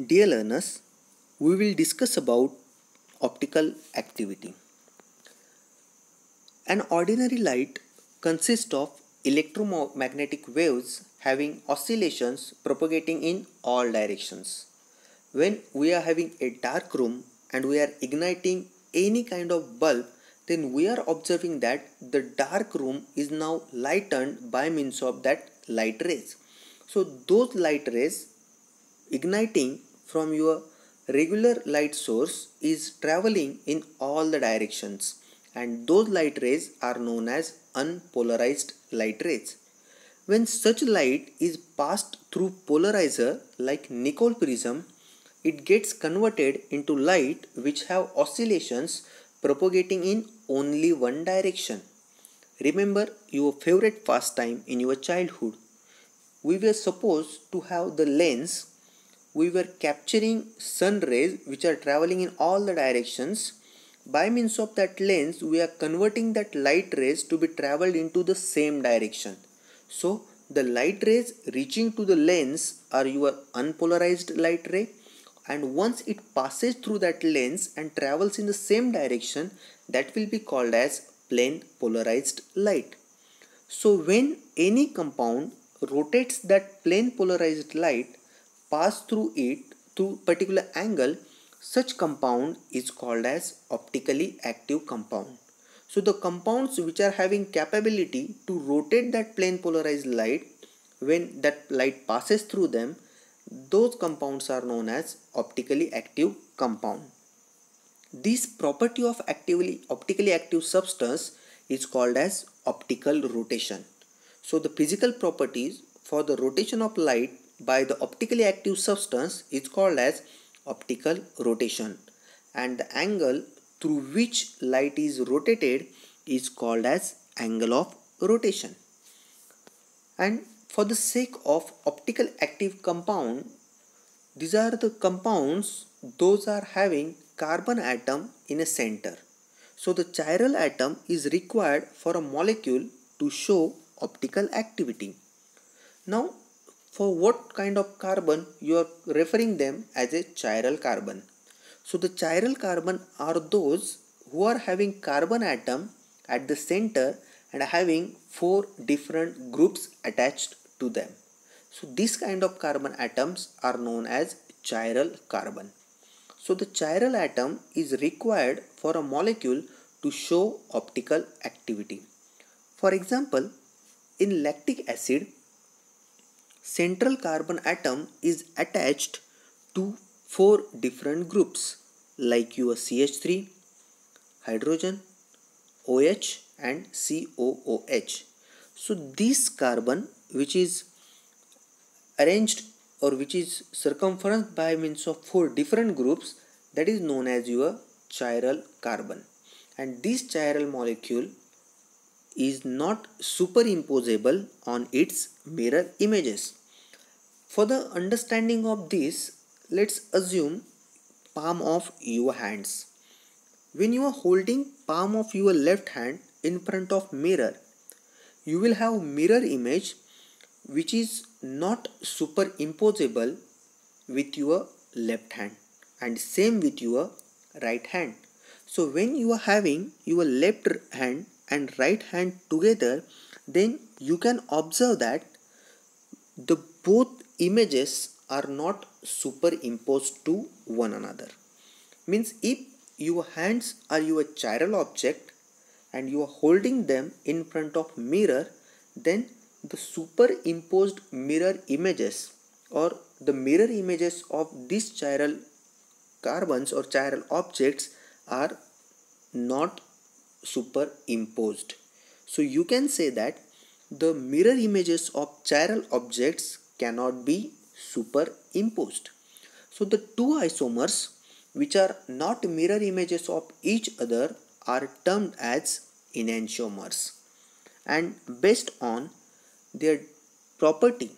Dear learners, we will discuss about optical activity. An ordinary light consists of electromagnetic waves having oscillations propagating in all directions. When we are having a dark room and we are igniting any kind of bulb, then we are observing that the dark room is now lightened by means of that light rays. So those light rays igniting from your regular light source is traveling in all the directions and those light rays are known as unpolarized light rays. When such light is passed through polarizer like Nicol prism, it gets converted into light which have oscillations propagating in only one direction. Remember your favorite pastime in your childhood. We were supposed to have the lens we were capturing sun rays which are traveling in all the directions. By means of that lens we are converting that light rays to be traveled into the same direction. So the light rays reaching to the lens are your unpolarized light ray. And once it passes through that lens and travels in the same direction that will be called as plane polarized light. So when any compound rotates that plane polarized light pass through it through particular angle such compound is called as optically active compound. So the compounds which are having capability to rotate that plane polarized light when that light passes through them those compounds are known as optically active compound. This property of actively optically active substance is called as optical rotation. So the physical properties for the rotation of light by the optically active substance is called as optical rotation. And the angle through which light is rotated is called as angle of rotation. And for the sake of optical active compound these are the compounds those are having carbon atom in a center. So the chiral atom is required for a molecule to show optical activity. Now for what kind of carbon you are referring them as a chiral carbon. So the chiral carbon are those who are having carbon atom at the center and having four different groups attached to them. So this kind of carbon atoms are known as chiral carbon. So the chiral atom is required for a molecule to show optical activity. For example, in lactic acid, central carbon atom is attached to four different groups like your CH3, hydrogen, OH and COOH. So this carbon which is arranged or which is circumferenced by means of four different groups that is known as your chiral carbon and this chiral molecule is not superimposable on its mirror images. For the understanding of this, let's assume palm of your hands. When you are holding palm of your left hand in front of mirror, you will have mirror image which is not superimposable with your left hand and same with your right hand. So when you are having your left hand and right hand together then you can observe that the both images are not superimposed to one another. Means if your hands are your chiral object and you are holding them in front of mirror then the superimposed mirror images or the mirror images of these chiral carbons or chiral objects are not superimposed. So you can say that the mirror images of chiral objects cannot be superimposed. So the two isomers which are not mirror images of each other are termed as enantiomers and based on their property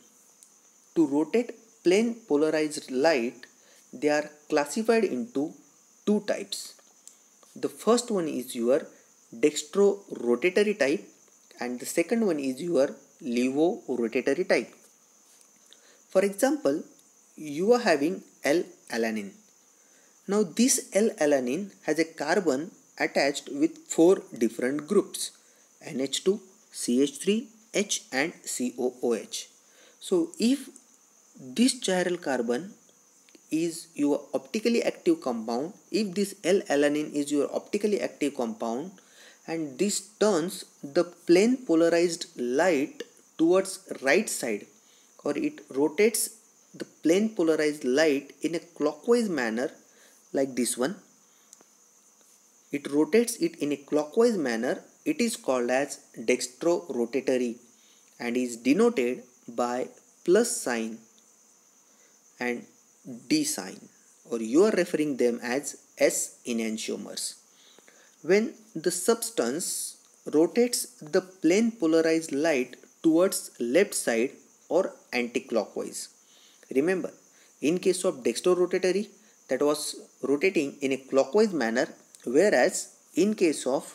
to rotate plane polarized light they are classified into two types. The first one is your dextro-rotatory type and the second one is your levo-rotatory type. For example, you are having L-alanine. Now this L-alanine has a carbon attached with four different groups NH2, CH3, H and COOH. So if this chiral carbon is your optically active compound, if this L-alanine is your optically active compound and this turns the plane polarized light towards right side or it rotates the plane polarized light in a clockwise manner like this one it rotates it in a clockwise manner it is called as dextrorotatory and is denoted by plus sign and D sign or you are referring them as S enantiomers. When the substance rotates the plane polarized light towards left side or anti-clockwise. Remember, in case of dextrorotatory that was rotating in a clockwise manner whereas in case of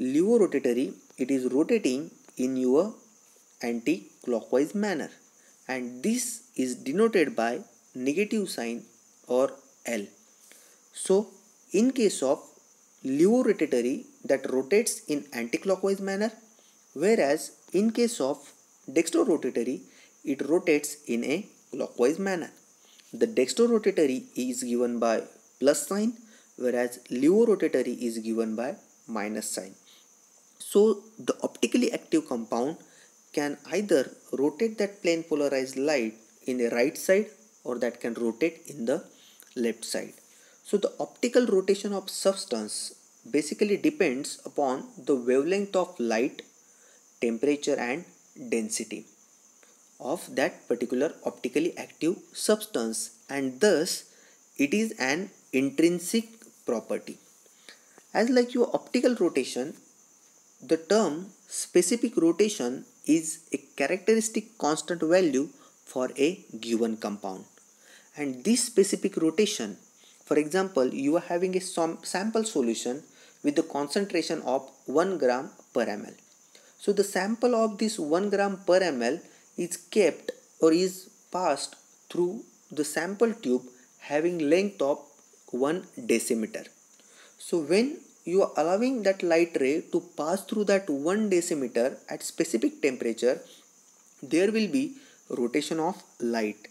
levorotatory it is rotating in your anti-clockwise manner and this is denoted by negative sign or L. So in case of levorotatory that rotates in anti-clockwise manner whereas in case of dextrorotatory it rotates in a clockwise manner. The dextrorotatory is given by plus sign whereas levorotatory is given by minus sign. So the optically active compound can either rotate that plane polarized light in the right side or that can rotate in the left side. So the optical rotation of substance basically depends upon the wavelength of light, temperature and density of that particular optically active substance and thus it is an intrinsic property. As like your optical rotation, the term specific rotation is a characteristic constant value for a given compound and this specific rotation for example you are having a sample solution with the concentration of 1 gram per ml so the sample of this 1 gram per ml is kept or is passed through the sample tube having length of 1 decimeter. So when you are allowing that light ray to pass through that 1 decimeter at specific temperature there will be rotation of light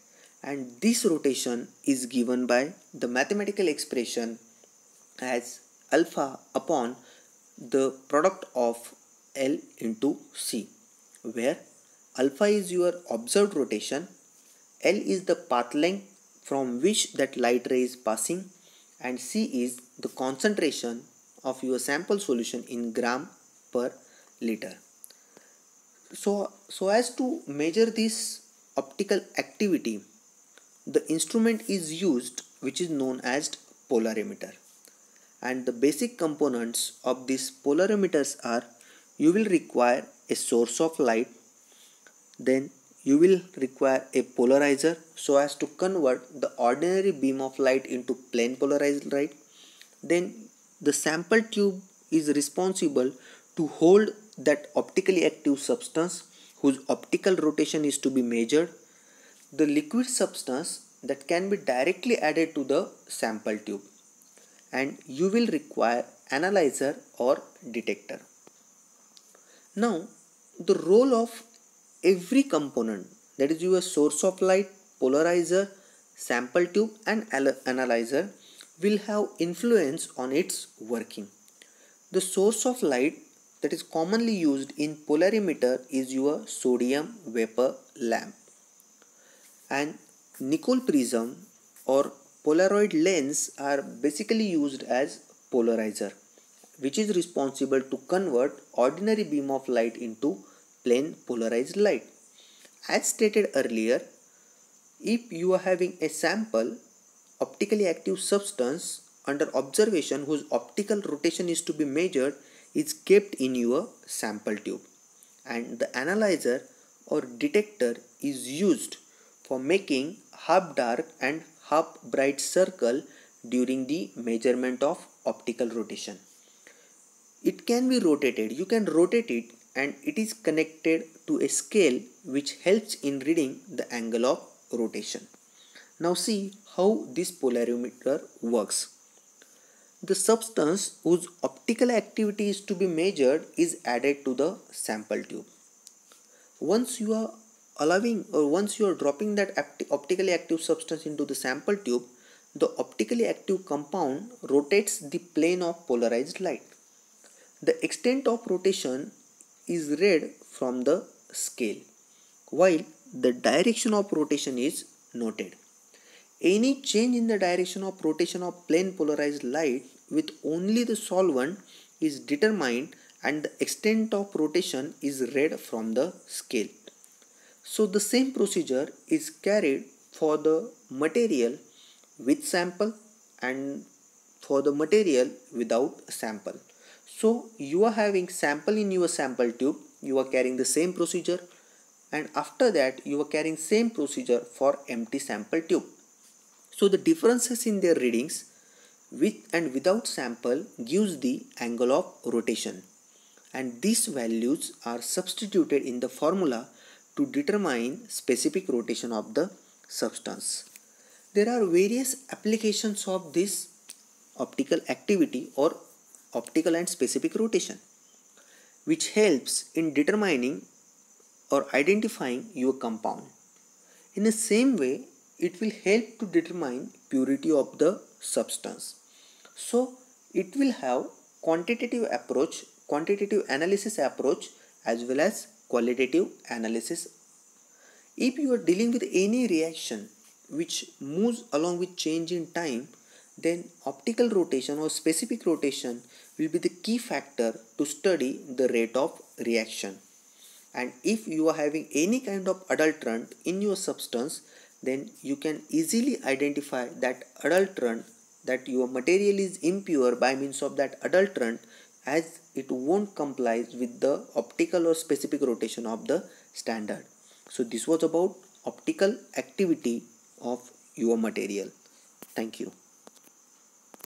and this rotation is given by the mathematical expression as alpha upon the product of L into C where alpha is your observed rotation L is the path length from which that light ray is passing and C is the concentration of your sample solution in gram per liter. So, so as to measure this optical activity, the instrument is used which is known as polarimeter. And the basic components of these polarimeters are you will require a source of light, then you will require a polarizer so as to convert the ordinary beam of light into plane polarized light. Then the sample tube is responsible to hold that optically active substance whose optical rotation is to be measured. The liquid substance that can be directly added to the sample tube and you will require analyzer or detector. Now the role of every component that is your source of light, polarizer, sample tube and analyzer will have influence on its working. The source of light that is commonly used in polarimeter is your sodium vapor lamp. And Nicol prism or Polaroid lens are basically used as polarizer which is responsible to convert ordinary beam of light into plane polarized light. As stated earlier, if you are having a sample optically active substance under observation whose optical rotation is to be measured is kept in your sample tube and the analyzer or detector is used for making half dark and half bright circle during the measurement of optical rotation. It can be rotated, you can rotate it and it is connected to a scale which helps in reading the angle of rotation. Now see how this polarimeter works. The substance whose optical activity is to be measured is added to the sample tube. Once you are allowing or once you are dropping that optically active substance into the sample tube, the optically active compound rotates the plane of polarized light. The extent of rotation is read from the scale while the direction of rotation is noted. Any change in the direction of rotation of plane polarized light with only the solvent is determined and the extent of rotation is read from the scale. So the same procedure is carried for the material with sample and for the material without sample. So you are having sample in your sample tube, you are carrying the same procedure and after that you are carrying same procedure for empty sample tube. So the differences in their readings with and without sample gives the angle of rotation and these values are substituted in the formula to determine specific rotation of the substance. There are various applications of this optical activity or optical and specific rotation which helps in determining or identifying your compound. In the same way, it will help to determine purity of the substance. So, it will have quantitative approach, quantitative analysis approach as well as qualitative analysis. If you are dealing with any reaction which moves along with change in time, then optical rotation or specific rotation will be the key factor to study the rate of reaction and if you are having any kind of adulterant in your substance then you can easily identify that adulterant that your material is impure by means of that adulterant as it won't comply with the optical or specific rotation of the standard. So this was about optical activity of your material. Thank you.